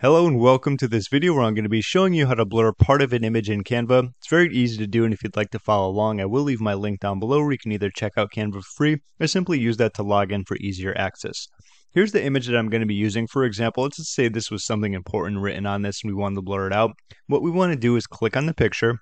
Hello and welcome to this video where I'm going to be showing you how to blur part of an image in Canva. It's very easy to do and if you'd like to follow along I will leave my link down below where you can either check out Canva for free or simply use that to log in for easier access. Here's the image that I'm going to be using. For example, let's just say this was something important written on this and we wanted to blur it out. What we want to do is click on the picture.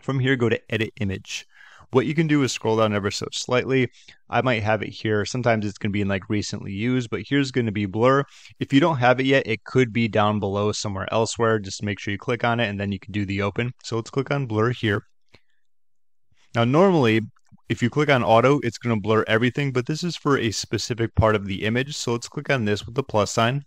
From here go to edit image. What you can do is scroll down ever so slightly. I might have it here. Sometimes it's going to be in like recently used, but here's going to be blur. If you don't have it yet, it could be down below somewhere elsewhere. Just make sure you click on it and then you can do the open. So let's click on blur here. Now, normally, if you click on auto, it's going to blur everything, but this is for a specific part of the image. So let's click on this with the plus sign.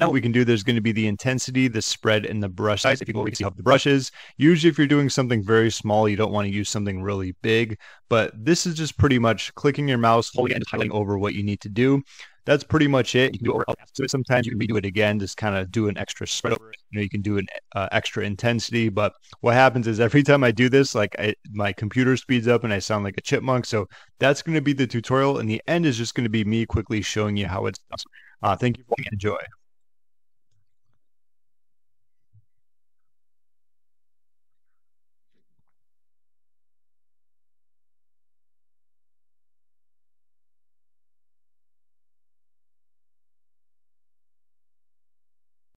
Now what we can do, there's going to be the intensity, the spread, and the brush size. If you can see how the brush is, usually if you're doing something very small, you don't want to use something really big. But this is just pretty much clicking your mouse, holding and highlighting over what you need to do. That's pretty much it. You can do over so sometimes you can redo it again, just kind of do an extra spread over it. You know, you can do an uh, extra intensity. But what happens is every time I do this, like I, my computer speeds up and I sound like a chipmunk. So that's going to be the tutorial. And the end is just going to be me quickly showing you how it's done. Uh, thank you for enjoy.